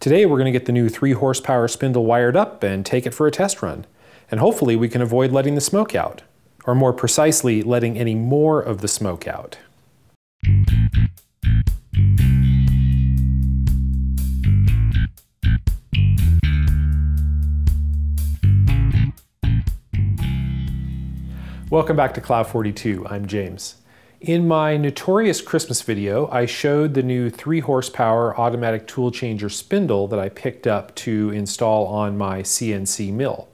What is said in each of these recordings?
Today we're going to get the new 3 horsepower spindle wired up and take it for a test run. And hopefully we can avoid letting the smoke out, or more precisely, letting any more of the smoke out. Welcome back to Clough42. I'm James. In my notorious Christmas video, I showed the new 3 horsepower automatic tool changer spindle that I picked up to install on my CNC mill.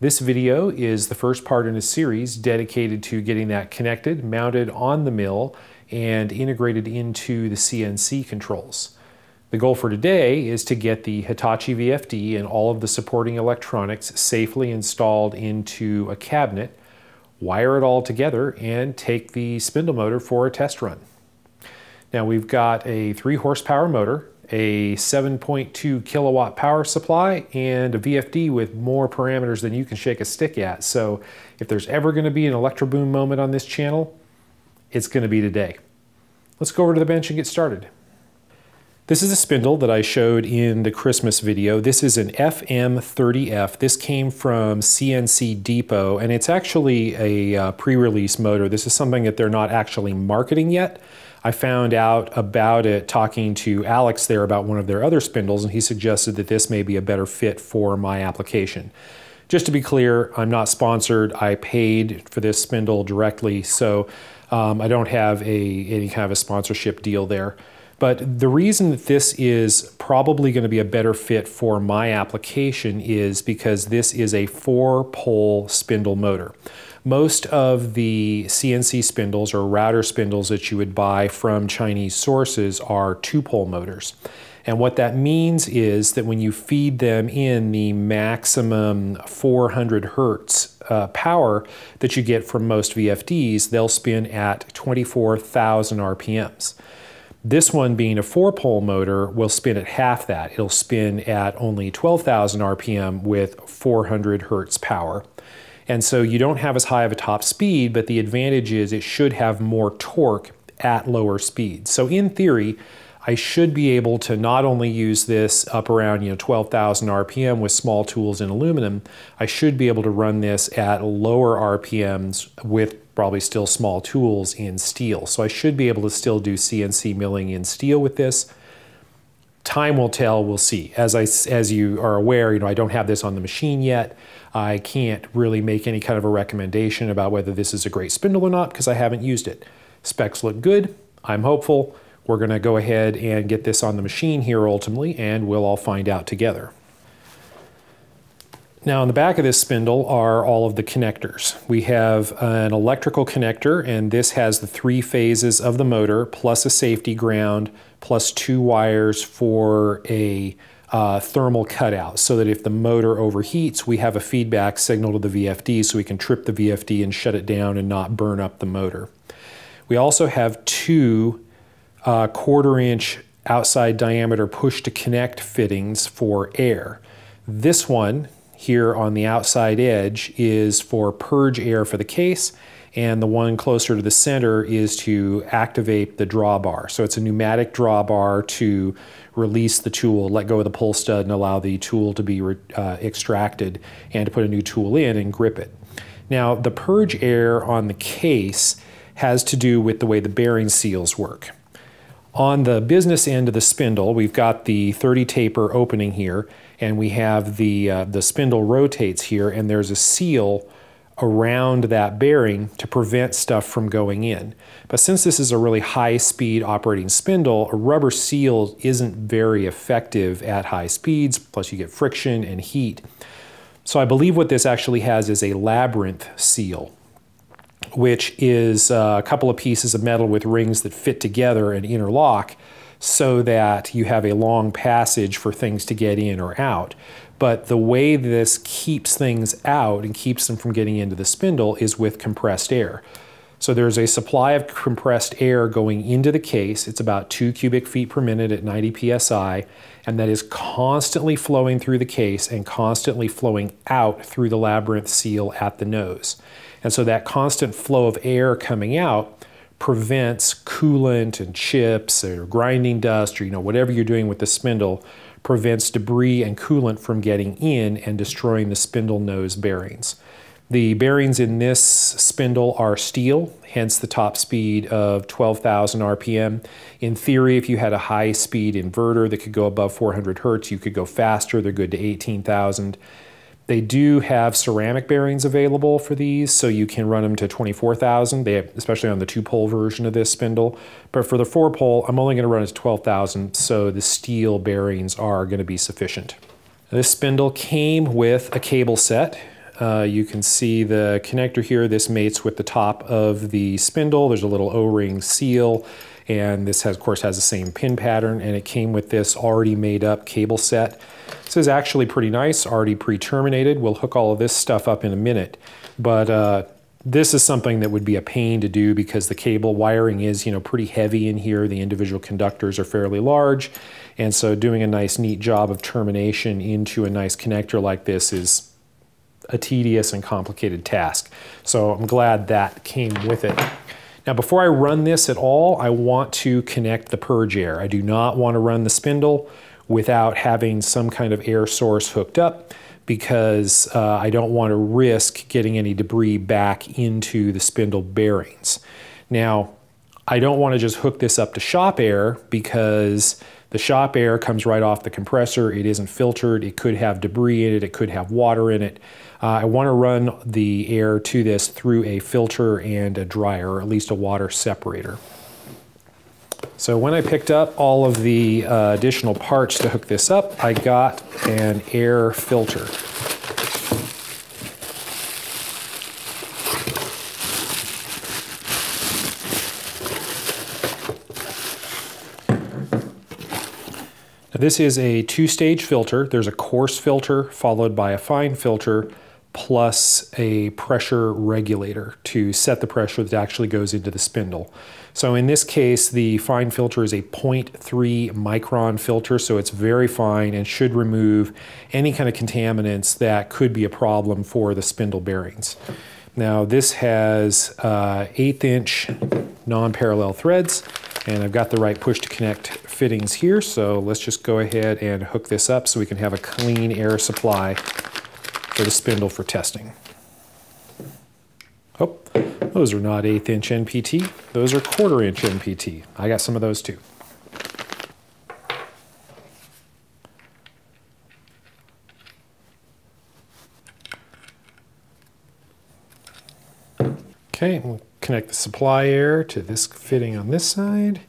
This video is the first part in a series dedicated to getting that connected, mounted on the mill, and integrated into the CNC controls. The goal for today is to get the Hitachi VFD and all of the supporting electronics safely installed into a cabinet wire it all together, and take the spindle motor for a test run. Now we've got a 3 horsepower motor, a 7.2 kilowatt power supply, and a VFD with more parameters than you can shake a stick at. So if there's ever going to be an electroboom moment on this channel, it's going to be today. Let's go over to the bench and get started. This is a spindle that I showed in the Christmas video. This is an FM30F. This came from CNC Depot, and it's actually a uh, pre-release motor. This is something that they're not actually marketing yet. I found out about it talking to Alex there about one of their other spindles, and he suggested that this may be a better fit for my application. Just to be clear, I'm not sponsored. I paid for this spindle directly, so um, I don't have a, any kind of a sponsorship deal there. But the reason that this is probably going to be a better fit for my application is because this is a four pole spindle motor. Most of the CNC spindles or router spindles that you would buy from Chinese sources are two pole motors. And what that means is that when you feed them in the maximum 400 hertz uh, power that you get from most VFDs, they'll spin at 24,000 RPMs. This one being a four pole motor will spin at half that. It'll spin at only 12,000 RPM with 400 hertz power. And so you don't have as high of a top speed, but the advantage is it should have more torque at lower speeds. So in theory, I should be able to not only use this up around you know 12,000 RPM with small tools in aluminum, I should be able to run this at lower RPMs with probably still small tools in steel. So I should be able to still do CNC milling in steel with this. Time will tell, we'll see. As, I, as you are aware, you know, I don't have this on the machine yet. I can't really make any kind of a recommendation about whether this is a great spindle or not because I haven't used it. Specs look good. I'm hopeful. We're going to go ahead and get this on the machine here ultimately, and we'll all find out together. Now on the back of this spindle are all of the connectors. We have an electrical connector and this has the three phases of the motor plus a safety ground plus two wires for a uh, thermal cutout so that if the motor overheats we have a feedback signal to the VFD so we can trip the VFD and shut it down and not burn up the motor. We also have two uh, quarter inch outside diameter push to connect fittings for air. This one here on the outside edge is for purge air for the case and the one closer to the center is to activate the drawbar. So it's a pneumatic drawbar to release the tool, let go of the pull stud and allow the tool to be uh, extracted and to put a new tool in and grip it. Now the purge air on the case has to do with the way the bearing seals work. On the business end of the spindle, we've got the 30 taper opening here, and we have the, uh, the spindle rotates here, and there's a seal around that bearing to prevent stuff from going in. But since this is a really high speed operating spindle, a rubber seal isn't very effective at high speeds, plus you get friction and heat. So I believe what this actually has is a labyrinth seal which is uh, a couple of pieces of metal with rings that fit together and interlock so that you have a long passage for things to get in or out. But the way this keeps things out and keeps them from getting into the spindle is with compressed air. So there's a supply of compressed air going into the case. It's about two cubic feet per minute at 90 psi, and that is constantly flowing through the case and constantly flowing out through the labyrinth seal at the nose. And so that constant flow of air coming out prevents coolant and chips or grinding dust or you know whatever you're doing with the spindle prevents debris and coolant from getting in and destroying the spindle nose bearings. The bearings in this spindle are steel, hence the top speed of 12,000 RPM. In theory, if you had a high speed inverter that could go above 400 Hertz, you could go faster. They're good to 18,000. They do have ceramic bearings available for these, so you can run them to 24,000, They, especially on the two-pole version of this spindle. But for the four-pole, I'm only going to run it to 12,000, so the steel bearings are going to be sufficient. This spindle came with a cable set. Uh, you can see the connector here. This mates with the top of the spindle. There's a little O-ring seal and this has, of course has the same pin pattern and it came with this already made up cable set. This is actually pretty nice, already pre-terminated. We'll hook all of this stuff up in a minute, but uh, this is something that would be a pain to do because the cable wiring is, you know, pretty heavy in here. The individual conductors are fairly large. And so doing a nice neat job of termination into a nice connector like this is a tedious and complicated task. So I'm glad that came with it. Now before I run this at all, I want to connect the purge air. I do not want to run the spindle without having some kind of air source hooked up because uh, I don't want to risk getting any debris back into the spindle bearings. Now, I don't want to just hook this up to shop air because the shop air comes right off the compressor. It isn't filtered. It could have debris in it. It could have water in it. Uh, I want to run the air to this through a filter and a dryer, or at least a water separator. So when I picked up all of the uh, additional parts to hook this up, I got an air filter. This is a two-stage filter. There's a coarse filter followed by a fine filter plus a pressure regulator to set the pressure that actually goes into the spindle. So in this case, the fine filter is a 0.3 micron filter, so it's very fine and should remove any kind of contaminants that could be a problem for the spindle bearings. Now this has uh, eighth inch non-parallel threads and I've got the right push to connect fittings here. So let's just go ahead and hook this up so we can have a clean air supply for the spindle for testing. Oh, those are not eighth inch NPT. Those are quarter inch NPT. I got some of those too. Okay, we'll connect the supply air to this fitting on this side.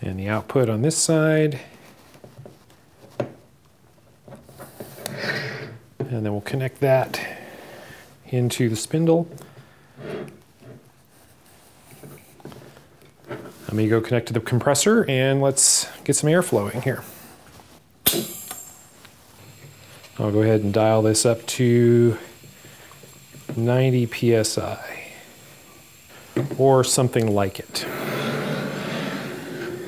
And the output on this side. And then we'll connect that into the spindle. Let me go connect to the compressor and let's get some air flowing here. I'll go ahead and dial this up to 90 psi or something like it.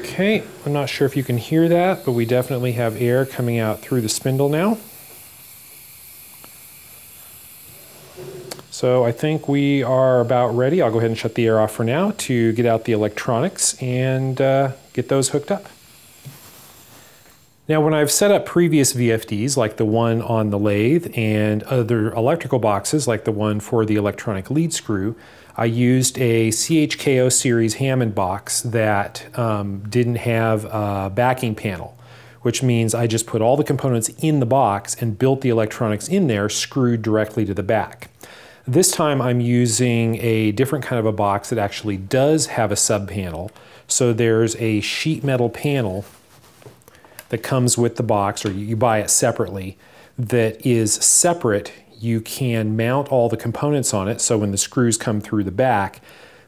Okay, I'm not sure if you can hear that, but we definitely have air coming out through the spindle now. So I think we are about ready. I'll go ahead and shut the air off for now to get out the electronics and uh, get those hooked up. Now when I've set up previous VFDs like the one on the lathe and other electrical boxes like the one for the electronic lead screw, I used a CHKO series Hammond box that um, didn't have a backing panel, which means I just put all the components in the box and built the electronics in there screwed directly to the back. This time I'm using a different kind of a box that actually does have a sub panel. So there's a sheet metal panel that comes with the box or you buy it separately that is separate. You can mount all the components on it so when the screws come through the back,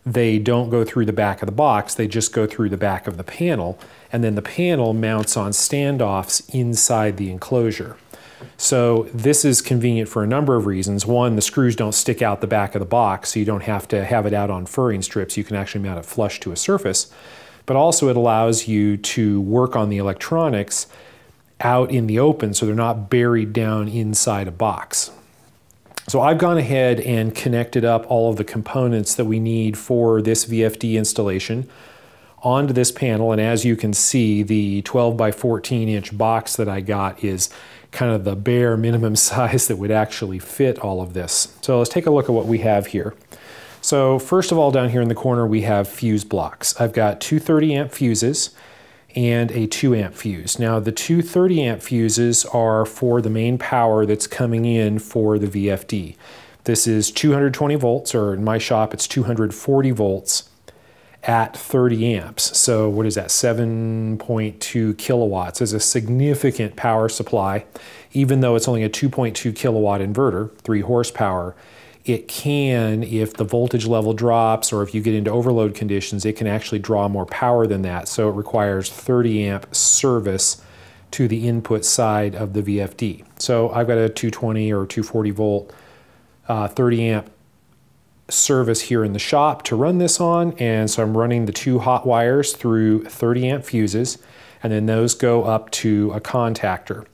they don't go through the back of the box, they just go through the back of the panel and then the panel mounts on standoffs inside the enclosure. So this is convenient for a number of reasons. One, the screws don't stick out the back of the box, so you don't have to have it out on furring strips. You can actually mount it flush to a surface. But also it allows you to work on the electronics out in the open so they're not buried down inside a box. So I've gone ahead and connected up all of the components that we need for this VFD installation onto this panel. And as you can see, the 12 by 14 inch box that I got is kind of the bare minimum size that would actually fit all of this. So let's take a look at what we have here. So first of all, down here in the corner, we have fuse blocks. I've got two 30 amp fuses and a 2 amp fuse. Now the two 30 amp fuses are for the main power that's coming in for the VFD. This is 220 volts, or in my shop it's 240 volts at 30 amps. So what is that, 7.2 kilowatts is a significant power supply. Even though it's only a 2.2 kilowatt inverter, 3 horsepower, it can, if the voltage level drops or if you get into overload conditions, it can actually draw more power than that. So it requires 30 amp service to the input side of the VFD. So I've got a 220 or 240 volt, uh, 30 amp service here in the shop to run this on. And so I'm running the two hot wires through 30 amp fuses, and then those go up to a contactor.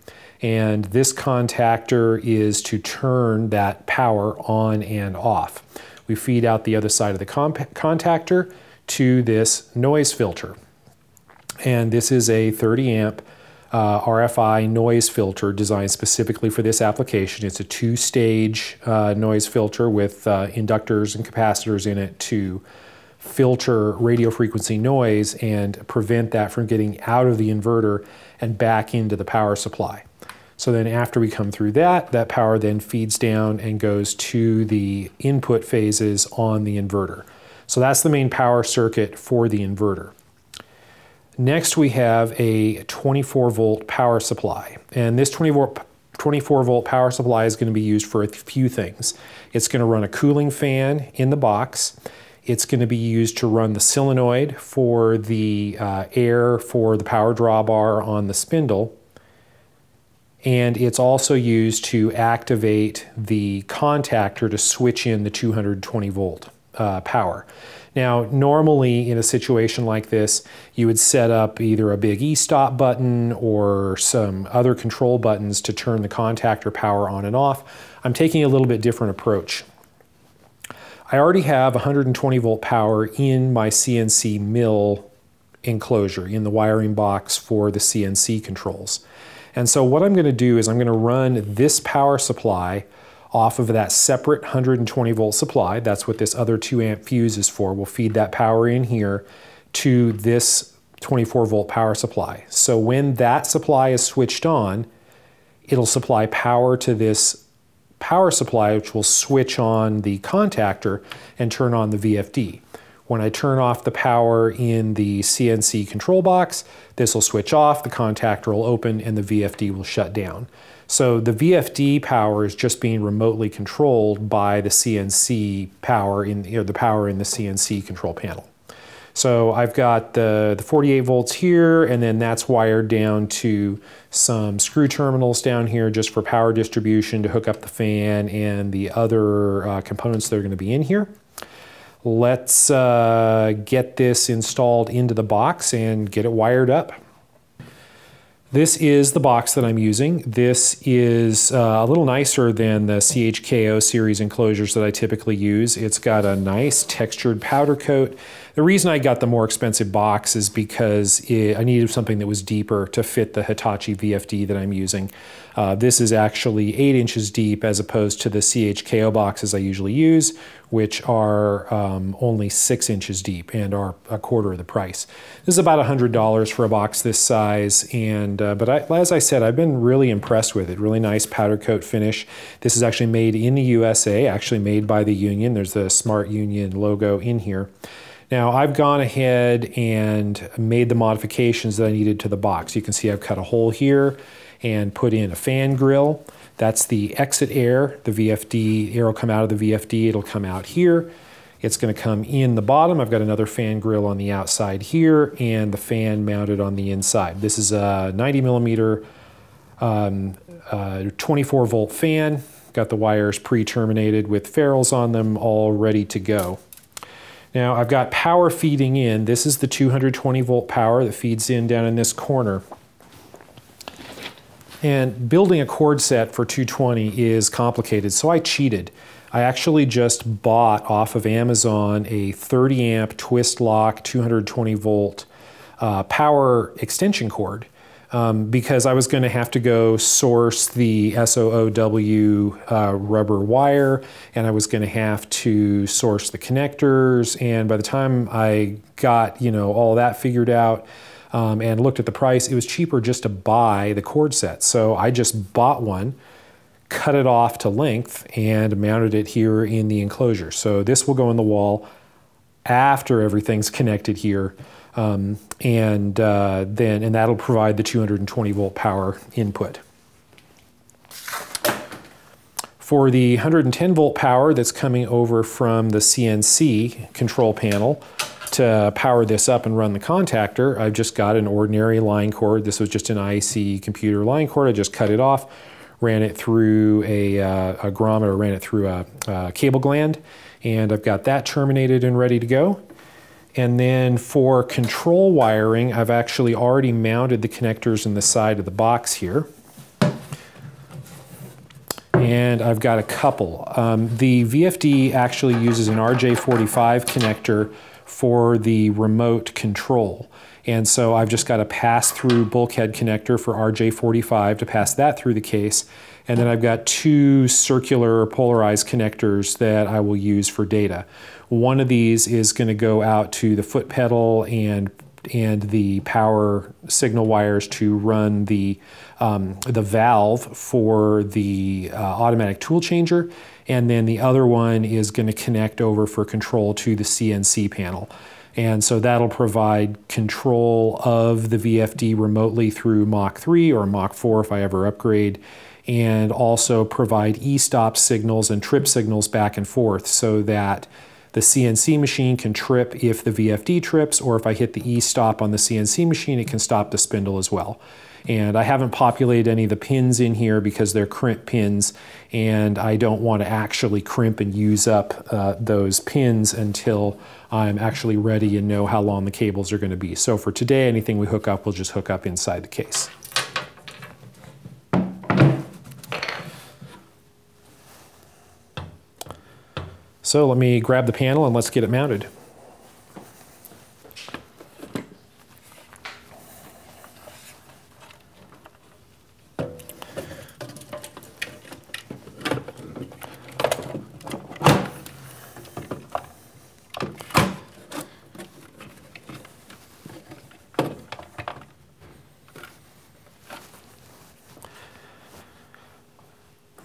And this contactor is to turn that power on and off. We feed out the other side of the contactor to this noise filter. And this is a 30 amp uh, RFI noise filter designed specifically for this application. It's a two-stage uh, noise filter with uh, inductors and capacitors in it to filter radio frequency noise and prevent that from getting out of the inverter and back into the power supply. So then after we come through that, that power then feeds down and goes to the input phases on the inverter. So that's the main power circuit for the inverter. Next, we have a 24 volt power supply. And this 24, 24 volt power supply is going to be used for a few things. It's going to run a cooling fan in the box. It's going to be used to run the solenoid for the uh, air for the power drawbar on the spindle. And it's also used to activate the contactor to switch in the 220 volt uh, power. Now, normally in a situation like this, you would set up either a big e-stop button or some other control buttons to turn the contactor power on and off. I'm taking a little bit different approach. I already have 120 volt power in my CNC mill enclosure, in the wiring box for the CNC controls. And so what I'm going to do is I'm going to run this power supply off of that separate 120 volt supply. That's what this other 2 amp fuse is for. We'll feed that power in here to this 24 volt power supply. So when that supply is switched on, it'll supply power to this power supply, which will switch on the contactor and turn on the VFD. When I turn off the power in the CNC control box, this will switch off, the contactor will open, and the VFD will shut down. So the VFD power is just being remotely controlled by the CNC power in the power in the CNC control panel. So I've got the, the 48 volts here, and then that's wired down to some screw terminals down here just for power distribution to hook up the fan and the other uh, components that are going to be in here. Let's uh, get this installed into the box and get it wired up. This is the box that I'm using. This is uh, a little nicer than the CHKO series enclosures that I typically use. It's got a nice textured powder coat. The reason I got the more expensive box is because it, I needed something that was deeper to fit the Hitachi VFD that I'm using. Uh, this is actually 8 inches deep as opposed to the CHKO boxes I usually use, which are um, only 6 inches deep and are a quarter of the price. This is about $100 for a box this size, and uh, but I, as I said, I've been really impressed with it. Really nice powder coat finish. This is actually made in the USA, actually made by the Union. There's the Smart Union logo in here. Now I've gone ahead and made the modifications that I needed to the box. You can see I've cut a hole here and put in a fan grill. That's the exit air. The VFD, air will come out of the VFD, it'll come out here. It's going to come in the bottom. I've got another fan grill on the outside here and the fan mounted on the inside. This is a 90 millimeter um, uh, 24 volt fan. Got the wires pre-terminated with ferrules on them all ready to go. Now I've got power feeding in. This is the 220 volt power that feeds in down in this corner. And building a cord set for 220 is complicated, so I cheated. I actually just bought off of Amazon a 30 amp twist lock 220 volt uh, power extension cord um, because I was going to have to go source the SOOW uh, rubber wire and I was going to have to source the connectors. And by the time I got you know all that figured out um, and looked at the price, it was cheaper just to buy the cord set. So I just bought one cut it off to length and mounted it here in the enclosure. So this will go in the wall after everything's connected here. Um, and uh, then and that'll provide the 220 volt power input. For the 110 volt power that's coming over from the CNC control panel to power this up and run the contactor, I've just got an ordinary line cord. This was just an IEC computer line cord. I just cut it off, ran it through a, uh, a grommet or ran it through a, a cable gland, and I've got that terminated and ready to go. And then for control wiring, I've actually already mounted the connectors in the side of the box here. And I've got a couple. Um, the VFD actually uses an RJ45 connector for the remote control. And so I've just got a pass-through bulkhead connector for RJ45 to pass that through the case. And then I've got two circular polarized connectors that I will use for data. One of these is going to go out to the foot pedal and and the power signal wires to run the um, the valve for the uh, automatic tool changer, and then the other one is going to connect over for control to the CNC panel. And so that'll provide control of the VFD remotely through Mach 3 or Mach 4 if I ever upgrade, and also provide e-stop signals and trip signals back and forth so that the CNC machine can trip if the VFD trips, or if I hit the e-stop on the CNC machine, it can stop the spindle as well. And I haven't populated any of the pins in here because they're crimp pins, and I don't want to actually crimp and use up uh, those pins until I'm actually ready and know how long the cables are going to be. So for today, anything we hook up, we'll just hook up inside the case. So let me grab the panel and let's get it mounted.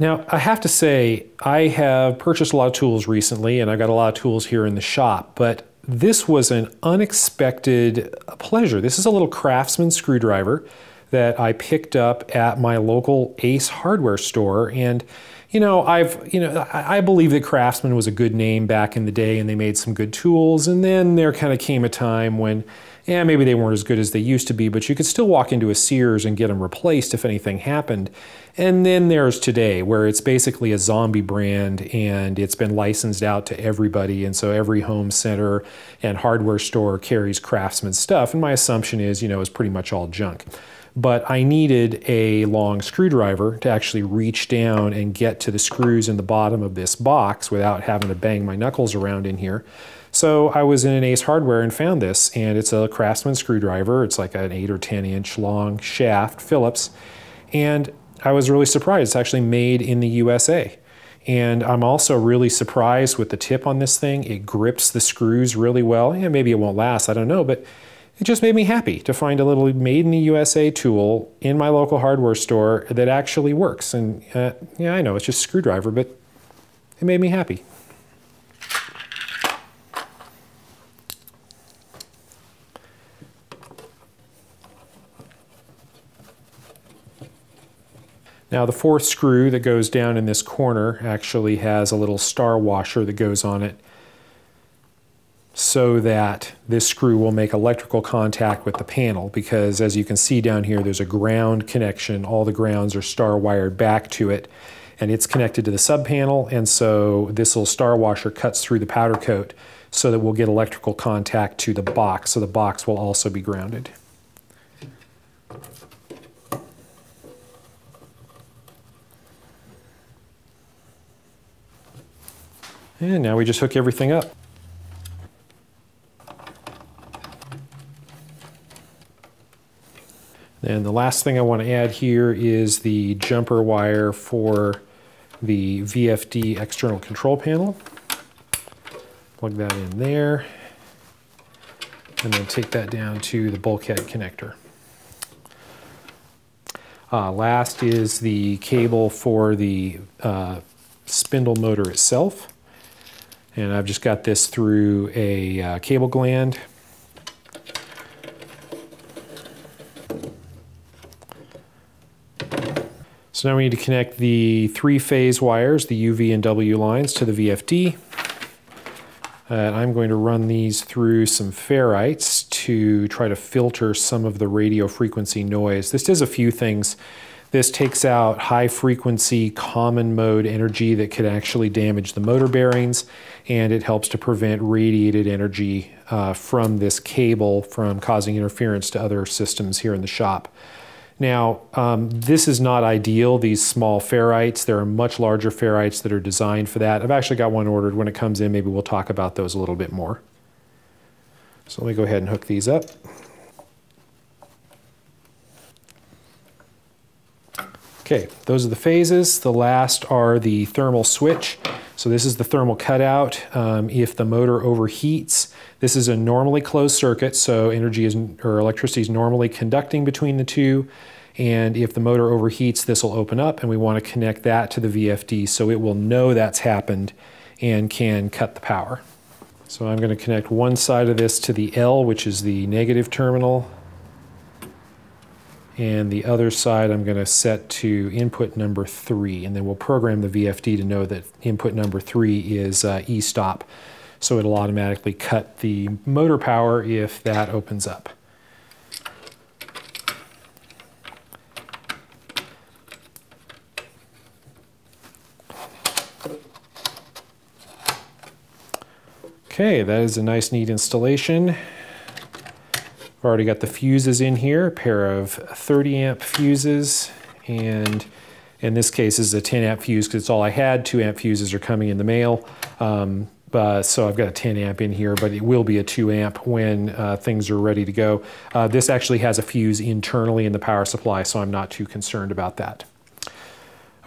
Now, I have to say, I have purchased a lot of tools recently, and I got a lot of tools here in the shop, but this was an unexpected pleasure. This is a little craftsman screwdriver that I picked up at my local Ace hardware store. And, you know, I've, you know, I believe that Craftsman was a good name back in the day and they made some good tools. And then there kind of came a time when, yeah, maybe they weren't as good as they used to be, but you could still walk into a Sears and get them replaced if anything happened. And then there's today, where it's basically a zombie brand and it's been licensed out to everybody. And so every home center and hardware store carries Craftsman stuff. And my assumption is, you know, it's pretty much all junk. But I needed a long screwdriver to actually reach down and get to the screws in the bottom of this box without having to bang my knuckles around in here. So I was in an Ace Hardware and found this, and it's a Craftsman screwdriver. It's like an 8 or 10 inch long shaft, Phillips. And I was really surprised. It's actually made in the USA. And I'm also really surprised with the tip on this thing. It grips the screws really well. Yeah, maybe it won't last, I don't know, but it just made me happy to find a little made in the USA tool in my local hardware store that actually works. And uh, yeah, I know it's just a screwdriver, but it made me happy. Now the fourth screw that goes down in this corner actually has a little star washer that goes on it so that this screw will make electrical contact with the panel because as you can see down here there's a ground connection. All the grounds are star wired back to it and it's connected to the sub panel and so this little star washer cuts through the powder coat so that we'll get electrical contact to the box so the box will also be grounded. And now we just hook everything up. And the last thing I want to add here is the jumper wire for the VFD external control panel. Plug that in there. And then take that down to the bulkhead connector. Uh, last is the cable for the uh, spindle motor itself. And I've just got this through a uh, cable gland. So now we need to connect the three phase wires, the UV and W lines to the VFD. And I'm going to run these through some ferrites to try to filter some of the radio frequency noise. This does a few things. This takes out high frequency common mode energy that could actually damage the motor bearings and it helps to prevent radiated energy uh, from this cable from causing interference to other systems here in the shop. Now, um, this is not ideal, these small ferrites. There are much larger ferrites that are designed for that. I've actually got one ordered. When it comes in, maybe we'll talk about those a little bit more. So let me go ahead and hook these up. Okay, those are the phases. The last are the thermal switch. So this is the thermal cutout. Um, if the motor overheats, this is a normally closed circuit, so energy is, or electricity is normally conducting between the two. And if the motor overheats, this will open up and we want to connect that to the VFD so it will know that's happened and can cut the power. So I'm going to connect one side of this to the L, which is the negative terminal, and the other side I'm going to set to input number three, and then we'll program the VFD to know that input number three is uh, e-stop, so it'll automatically cut the motor power if that opens up. Okay, that is a nice neat installation. I've already got the fuses in here, a pair of 30 amp fuses, and in this case is a 10 amp fuse because it's all I had. 2 amp fuses are coming in the mail. Um, uh, so I've got a 10 amp in here, but it will be a 2 amp when uh, things are ready to go. Uh, this actually has a fuse internally in the power supply, so I'm not too concerned about that.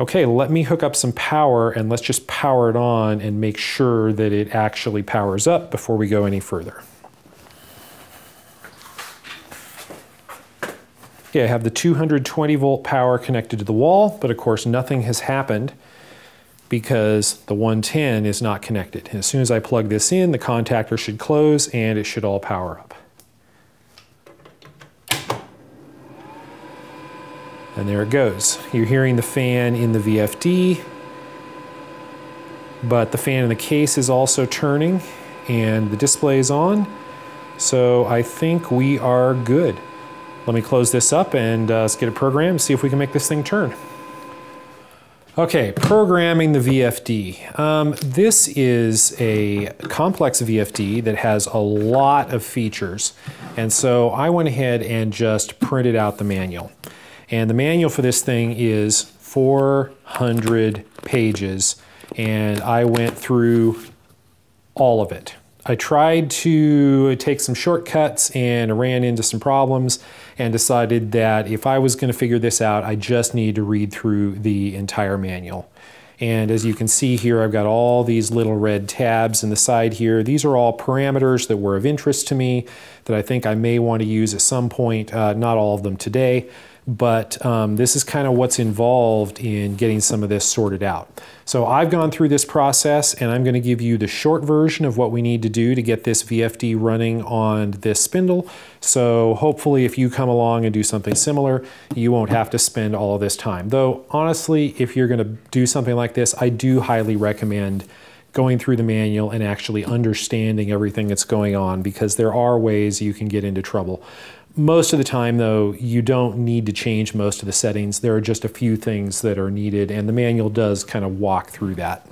Okay, let me hook up some power and let's just power it on and make sure that it actually powers up before we go any further. Okay, I have the 220 volt power connected to the wall, but of course nothing has happened because the 110 is not connected. And as soon as I plug this in, the contactor should close and it should all power up. And there it goes. You're hearing the fan in the VFD, but the fan in the case is also turning and the display is on. So I think we are good. Let me close this up and uh, let's get programmed and see if we can make this thing turn. Okay, programming the VFD. Um, this is a complex VFD that has a lot of features. And so I went ahead and just printed out the manual. And the manual for this thing is 400 pages. And I went through all of it. I tried to take some shortcuts and ran into some problems and decided that if I was going to figure this out, I just need to read through the entire manual. And as you can see here, I've got all these little red tabs in the side here. These are all parameters that were of interest to me that I think I may want to use at some point, uh, not all of them today but um, this is kind of what's involved in getting some of this sorted out. So I've gone through this process and I'm going to give you the short version of what we need to do to get this VFD running on this spindle. So hopefully if you come along and do something similar, you won't have to spend all this time. Though honestly, if you're going to do something like this, I do highly recommend going through the manual and actually understanding everything that's going on because there are ways you can get into trouble. Most of the time, though, you don't need to change most of the settings. There are just a few things that are needed, and the manual does kind of walk through that.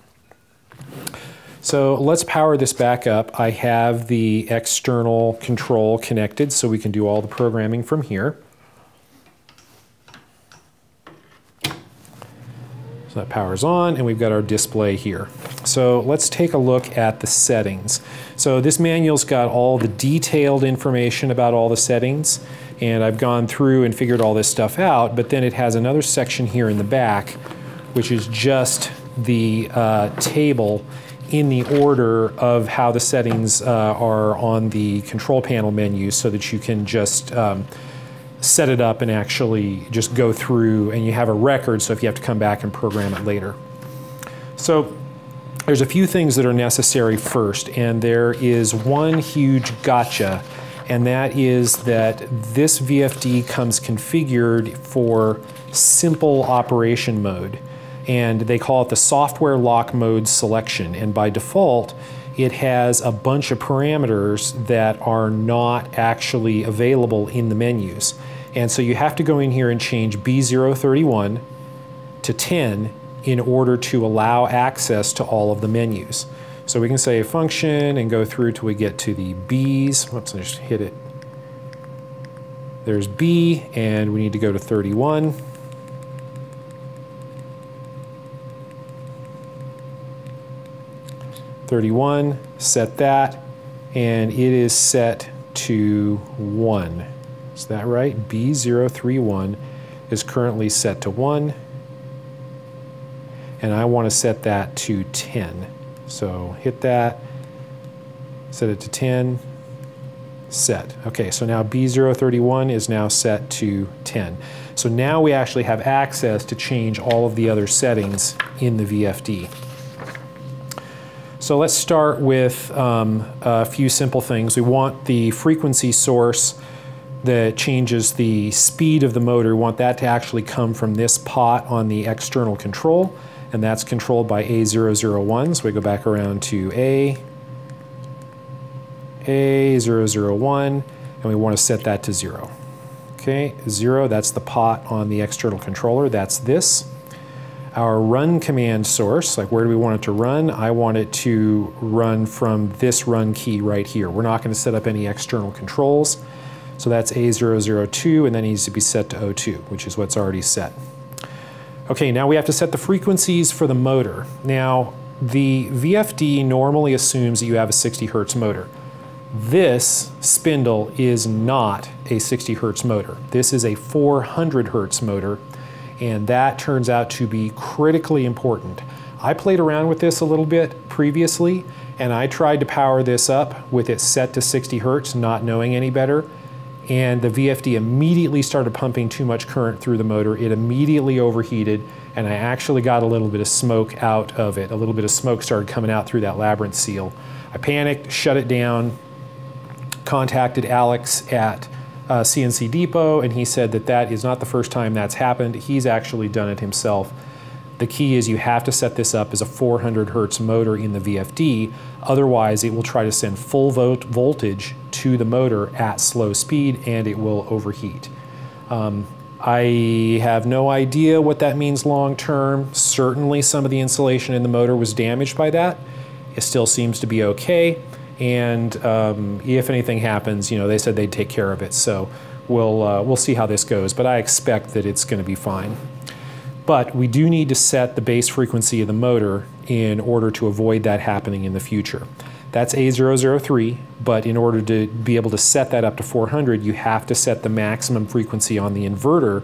So let's power this back up. I have the external control connected so we can do all the programming from here. So that powers on and we've got our display here. So let's take a look at the settings. So this manual's got all the detailed information about all the settings, and I've gone through and figured all this stuff out, but then it has another section here in the back, which is just the uh, table in the order of how the settings uh, are on the control panel menu so that you can just um, set it up and actually just go through and you have a record so if you have to come back and program it later. So there's a few things that are necessary first, and there is one huge gotcha, and that is that this VFD comes configured for simple operation mode, and they call it the software lock mode selection, and by default, it has a bunch of parameters that are not actually available in the menus. And so you have to go in here and change B031 to 10 in order to allow access to all of the menus. So we can say a function and go through till we get to the B's. I just hit it. There's B, and we need to go to 31. Thirty-one, set that, and it is set to one. Is that right? B031 is currently set to one and I want to set that to 10. So hit that, set it to 10, set. Okay, so now B031 is now set to 10. So now we actually have access to change all of the other settings in the VFD. So let's start with um, a few simple things. We want the frequency source that changes the speed of the motor. We want that to actually come from this pot on the external control and that's controlled by A001. So we go back around to A, A001, and we want to set that to zero. Okay, zero, that's the pot on the external controller, that's this. Our run command source, like where do we want it to run? I want it to run from this run key right here. We're not going to set up any external controls. So that's A002, and that needs to be set to O2, which is what's already set. Okay, now we have to set the frequencies for the motor. Now, the VFD normally assumes that you have a 60 hertz motor. This spindle is not a 60 hertz motor. This is a 400 hertz motor, and that turns out to be critically important. I played around with this a little bit previously, and I tried to power this up with it set to 60 hertz, not knowing any better and the VFD immediately started pumping too much current through the motor. It immediately overheated, and I actually got a little bit of smoke out of it. A little bit of smoke started coming out through that labyrinth seal. I panicked, shut it down, contacted Alex at uh, CNC Depot, and he said that that is not the first time that's happened. He's actually done it himself. The key is you have to set this up as a 400 hertz motor in the VFD, otherwise it will try to send full voltage to the motor at slow speed and it will overheat. Um, I have no idea what that means long term. Certainly some of the insulation in the motor was damaged by that. It still seems to be okay. And um, if anything happens, you know, they said they'd take care of it. So we'll, uh, we'll see how this goes, but I expect that it's going to be fine. But we do need to set the base frequency of the motor in order to avoid that happening in the future. That's A003, but in order to be able to set that up to 400, you have to set the maximum frequency on the inverter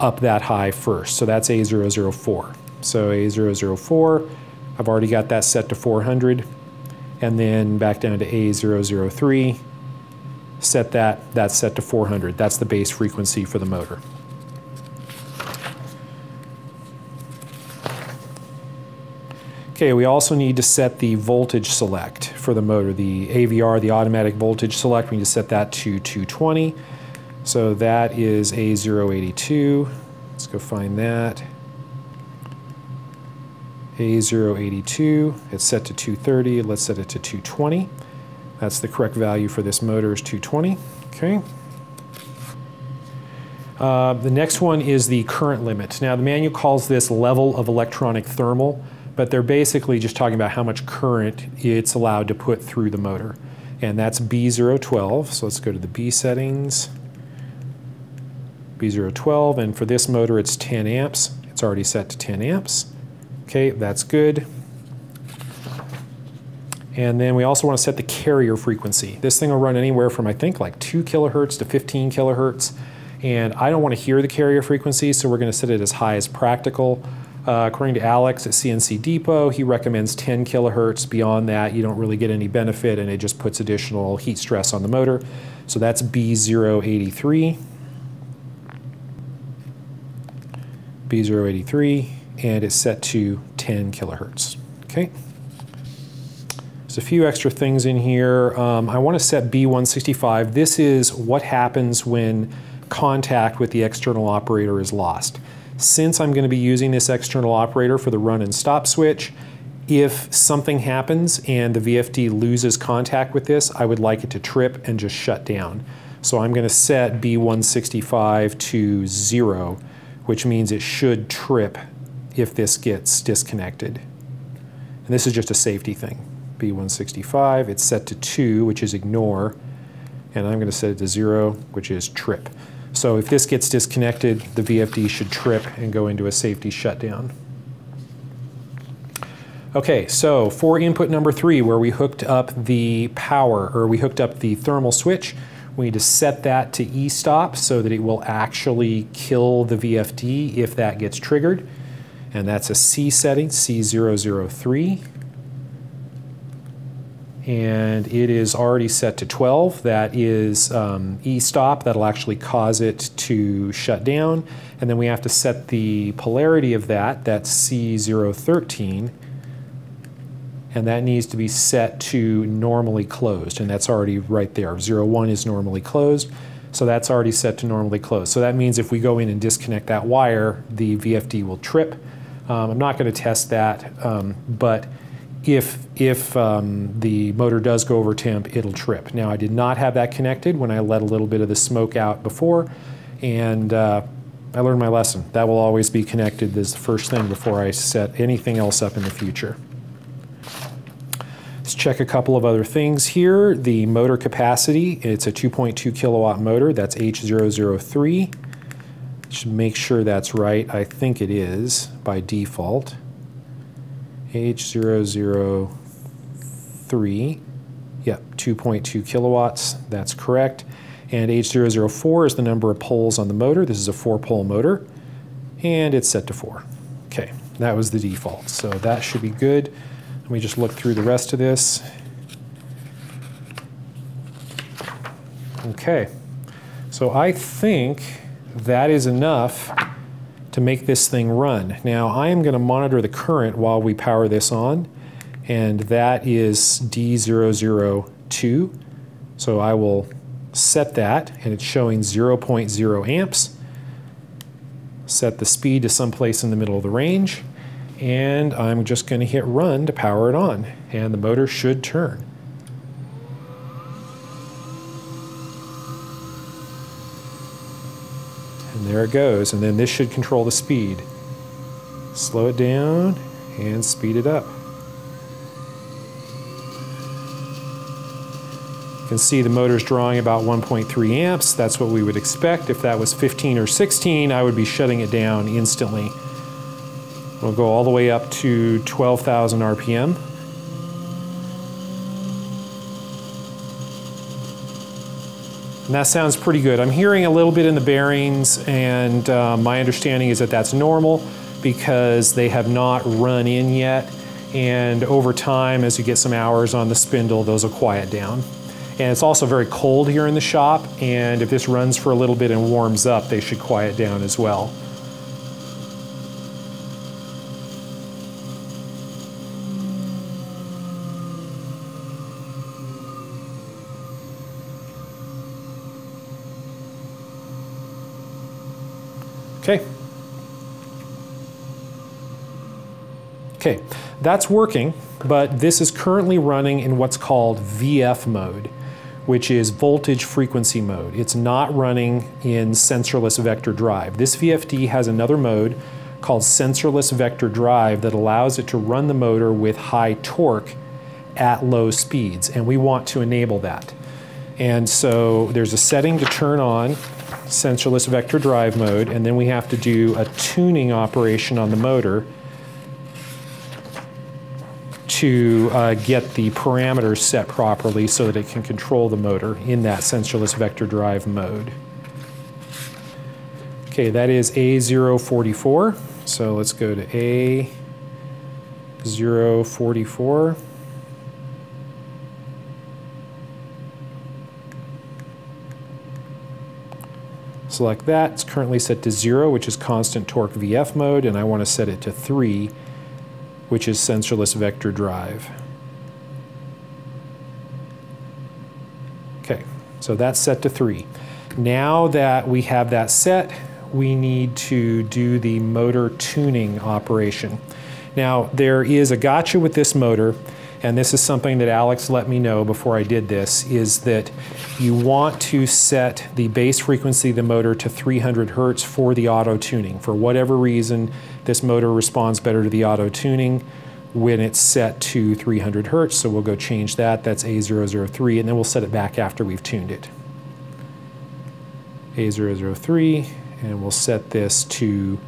up that high first. So that's A004. So A004, I've already got that set to 400. And then back down to A003, set that, that's set to 400. That's the base frequency for the motor. Okay, we also need to set the voltage select for the motor. The AVR, the automatic voltage select, we need to set that to 220. So that is A082. Let's go find that. A082, it's set to 230. Let's set it to 220. That's the correct value for this motor is 220. Okay. Uh, the next one is the current limit. Now the manual calls this level of electronic thermal but they're basically just talking about how much current it's allowed to put through the motor. And that's B012, so let's go to the B settings. B012, and for this motor it's 10 amps. It's already set to 10 amps. Okay, that's good. And then we also want to set the carrier frequency. This thing will run anywhere from I think like 2 kilohertz to 15 kilohertz. And I don't want to hear the carrier frequency, so we're going to set it as high as practical. Uh, according to Alex at CNC Depot, he recommends 10 kilohertz. Beyond that, you don't really get any benefit, and it just puts additional heat stress on the motor. So that's B083. B083, and it's set to 10 kilohertz. Okay. There's a few extra things in here. Um, I want to set B165. This is what happens when contact with the external operator is lost. Since I'm going to be using this external operator for the run and stop switch, if something happens and the VFD loses contact with this, I would like it to trip and just shut down. So I'm going to set B165 to zero, which means it should trip if this gets disconnected. And this is just a safety thing. B165, it's set to two, which is ignore, and I'm going to set it to zero, which is trip. So if this gets disconnected, the VFD should trip and go into a safety shutdown. Okay, so for input number three, where we hooked up the power, or we hooked up the thermal switch, we need to set that to e-stop so that it will actually kill the VFD if that gets triggered. And that's a C setting, C003 and it is already set to 12. That is um, e-stop. That'll actually cause it to shut down. And then we have to set the polarity of that. That's C013. And that needs to be set to normally closed. And that's already right there. 01 is normally closed. So that's already set to normally closed. So that means if we go in and disconnect that wire, the VFD will trip. Um, I'm not going to test that, um, but if, if um, the motor does go over temp, it'll trip. Now I did not have that connected when I let a little bit of the smoke out before, and uh, I learned my lesson. That will always be connected as the first thing before I set anything else up in the future. Let's check a couple of other things here. The motor capacity, it's a 2.2 kilowatt motor, that's H003. Should make sure that's right. I think it is by default. H003, yep, 2.2 kilowatts, that's correct. And H004 is the number of poles on the motor. This is a four pole motor, and it's set to four. Okay, that was the default, so that should be good. Let me just look through the rest of this. Okay, so I think that is enough to make this thing run. Now I am going to monitor the current while we power this on and that is D002. So I will set that and it's showing 0.0 amps. Set the speed to someplace in the middle of the range and I'm just going to hit run to power it on and the motor should turn. And there it goes. And then this should control the speed. Slow it down and speed it up. You can see the motor's drawing about 1.3 amps. That's what we would expect. If that was 15 or 16, I would be shutting it down instantly. We'll go all the way up to 12,000 RPM. And that sounds pretty good. I'm hearing a little bit in the bearings, and uh, my understanding is that that's normal because they have not run in yet. And over time, as you get some hours on the spindle, those will quiet down. And it's also very cold here in the shop, and if this runs for a little bit and warms up, they should quiet down as well. Okay. Okay, that's working, but this is currently running in what's called VF mode, which is voltage frequency mode. It's not running in sensorless vector drive. This VFD has another mode called sensorless vector drive that allows it to run the motor with high torque at low speeds, and we want to enable that. And so there's a setting to turn on sensorless vector drive mode, and then we have to do a tuning operation on the motor to uh, get the parameters set properly so that it can control the motor in that sensorless vector drive mode. Okay, that is A044. So let's go to A044. Select that. It's currently set to 0, which is constant torque VF mode, and I want to set it to 3, which is sensorless vector drive. Okay, so that's set to 3. Now that we have that set, we need to do the motor tuning operation. Now, there is a gotcha with this motor and this is something that Alex let me know before I did this, is that you want to set the base frequency of the motor to 300 hertz for the auto tuning. For whatever reason, this motor responds better to the auto tuning when it's set to 300 hertz, so we'll go change that. That's A003, and then we'll set it back after we've tuned it. A003, and we'll set this to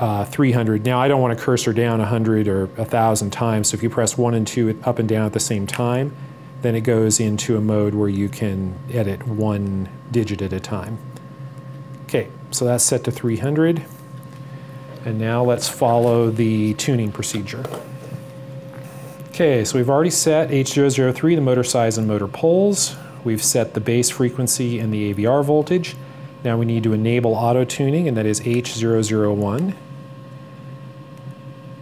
uh, 300. Now I don't want to cursor down 100 or 1,000 times, so if you press 1 and 2 up and down at the same time, then it goes into a mode where you can edit one digit at a time. Okay, so that's set to 300. And now let's follow the tuning procedure. Okay, so we've already set H003, the motor size and motor poles. We've set the base frequency and the AVR voltage. Now we need to enable auto tuning, and that is H001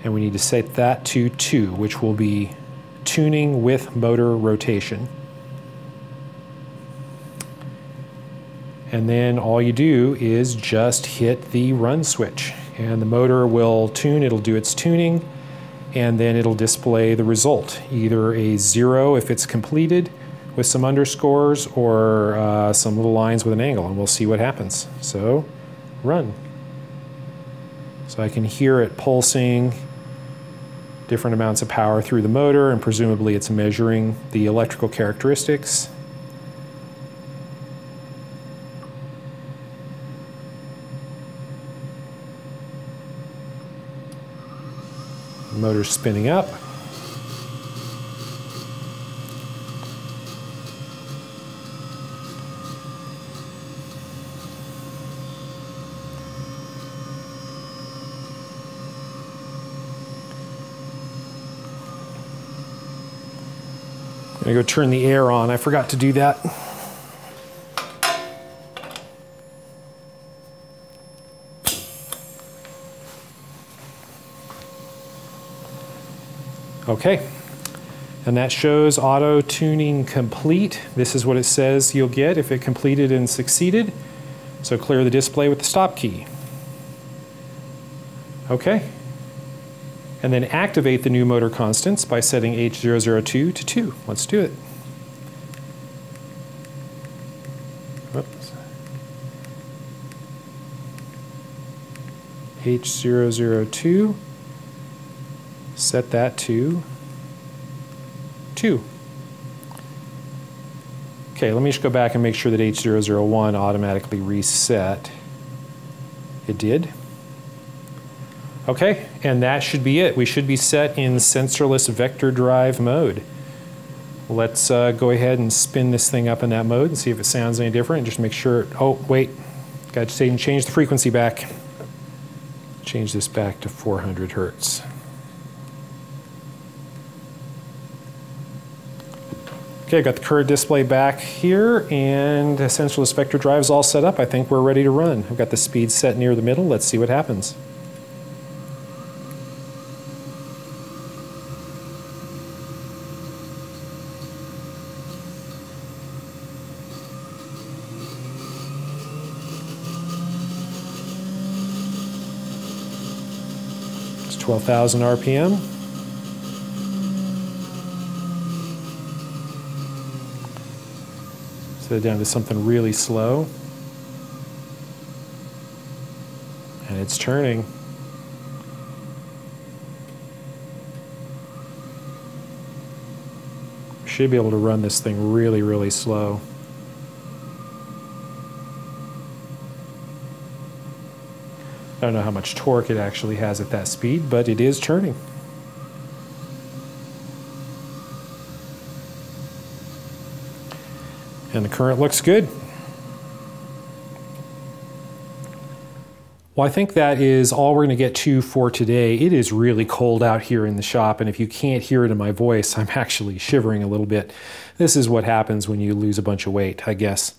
and we need to set that to 2, which will be tuning with motor rotation. And then all you do is just hit the run switch and the motor will tune, it'll do its tuning, and then it'll display the result, either a zero if it's completed with some underscores or uh, some little lines with an angle, and we'll see what happens. So run. So I can hear it pulsing different amounts of power through the motor, and presumably it's measuring the electrical characteristics. The motor's spinning up. I'm gonna go turn the air on. I forgot to do that. Okay, and that shows auto tuning complete. This is what it says you'll get if it completed and succeeded. So clear the display with the stop key. Okay, and then activate the new motor constants by setting H002 to 2. Let's do it. Oops. H002, set that to 2. Okay, let me just go back and make sure that H001 automatically reset. It did. Okay, and that should be it. We should be set in sensorless vector drive mode. Let's uh, go ahead and spin this thing up in that mode and see if it sounds any different. Just make sure, oh, wait, got to change the frequency back. Change this back to 400 hertz. Okay, got the current display back here and sensorless vector drive is all set up. I think we're ready to run. I've got the speed set near the middle. Let's see what happens. It's 12,000 RPM. Set it down to something really slow. And it's turning. Should be able to run this thing really, really slow. don't know how much torque it actually has at that speed, but it is churning. And the current looks good. Well, I think that is all we're going to get to for today. It is really cold out here in the shop, and if you can't hear it in my voice, I'm actually shivering a little bit. This is what happens when you lose a bunch of weight, I guess.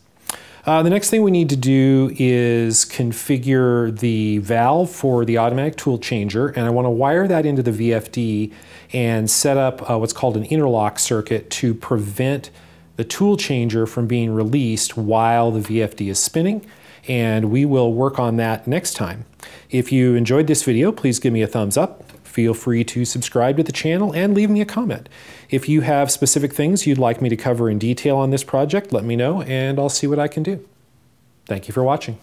Uh, the next thing we need to do is configure the valve for the automatic tool changer, and I want to wire that into the VFD and set up uh, what's called an interlock circuit to prevent the tool changer from being released while the VFD is spinning and we will work on that next time. If you enjoyed this video, please give me a thumbs up. Feel free to subscribe to the channel and leave me a comment. If you have specific things you'd like me to cover in detail on this project, let me know and I'll see what I can do. Thank you for watching.